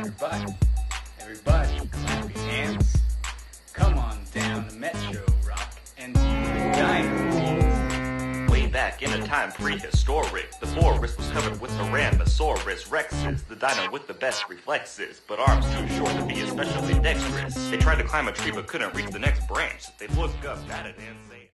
everybody, everybody, clap your hands. Come on down the Metro Rock and see the dinosaurs. Way back in a time prehistoric, the forest was covered with Tyrannosaurus rexes, the dino with the best reflexes, but arms too short to be especially dexterous. They tried to climb a tree but couldn't reach the next branch. They looked up at it and say,